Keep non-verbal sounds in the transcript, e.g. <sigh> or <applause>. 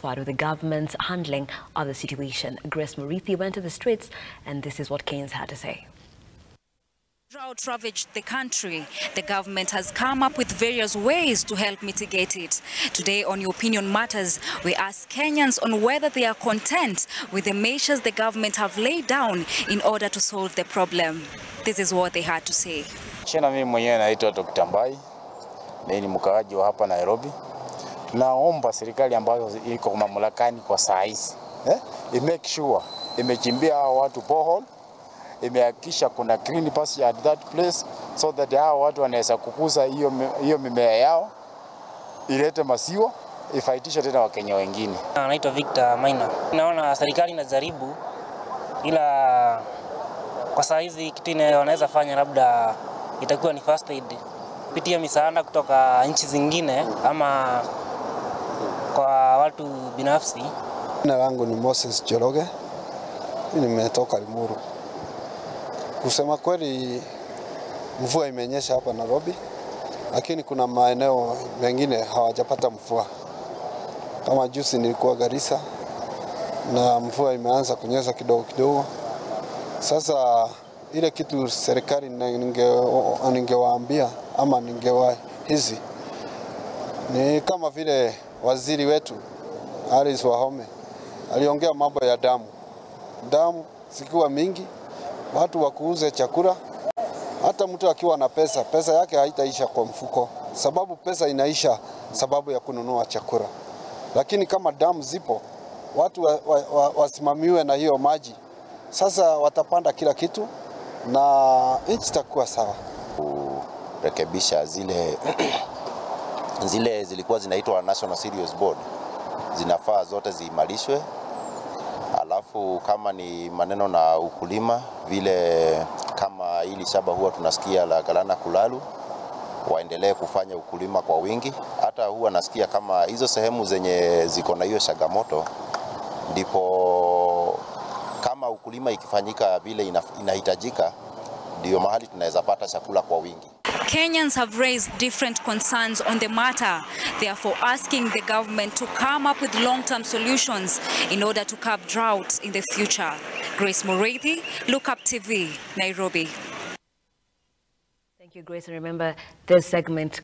dissatisfied with the government's handling of the situation. Grace Murithi went to the streets, and this is what Kenyans had to say. Drought ravaged the country. The government has come up with various ways to help mitigate it. Today on Your Opinion Matters, we ask Kenyans on whether they are content with the measures the government have laid down in order to solve the problem. This is what they had to say. China, mimi mwenyewe naitwa Dr. Mbai, mimi ni mkaaji wa hapa Nairobi. Naomba serikali ambayo iko mamlakani kwa saa hizi eh, imake sure imechimbia hao watu borehole imehakikisha kuna green pasture at that place so that hao watu wanaweza kukuza hiyo hiyo mimea yao ilete masiwa ifaitishe tena Wakenya wengine. Naitwa Victor Maina. Naona serikali inajaribu, ila kwa saa hizi kitu wanaweza fanya labda itakuwa ni first aid kupitia misaada kutoka nchi zingine ama watu binafsi. Jina langu ni Moses Joroge, nimetoka Limuru. Kusema kweli, mvua imenyesha hapa Nairobi, lakini kuna maeneo mengine hawajapata mvua. Kama juzi nilikuwa Garissa na mvua imeanza kunyesha kidogo kidogo. Sasa ile kitu serikali ningewaambia ninge ama ningewahizi ni kama vile waziri wetu Alice Wahome aliongea mambo ya damu, damu zikiwa mingi watu wakuuze chakula. Hata mtu akiwa na pesa, pesa yake haitaisha kwa mfuko, sababu pesa inaisha sababu ya kununua chakula. Lakini kama damu zipo, watu wa, wa, wa, wasimamiwe na hiyo maji, sasa watapanda kila kitu na nchi itakuwa sawa. Kurekebisha zile <clears throat> zile zilikuwa zinaitwa National Serious Board, zinafaa zote ziimarishwe alafu kama ni maneno na ukulima vile kama hili shamba huwa tunasikia la Galana Kulalu waendelee kufanya ukulima kwa wingi. Hata huwa nasikia kama hizo sehemu zenye ziko na hiyo changamoto, ndipo kama ukulima ikifanyika vile inahitajika, ndio mahali tunaweza pata chakula kwa wingi. Kenyans have raised different concerns on the matter, therefore asking the government to come up with long-term solutions in order to curb drought in the future. Grace Morethi, Look Up TV, Nairobi. Thank you, Grace. And remember, this segment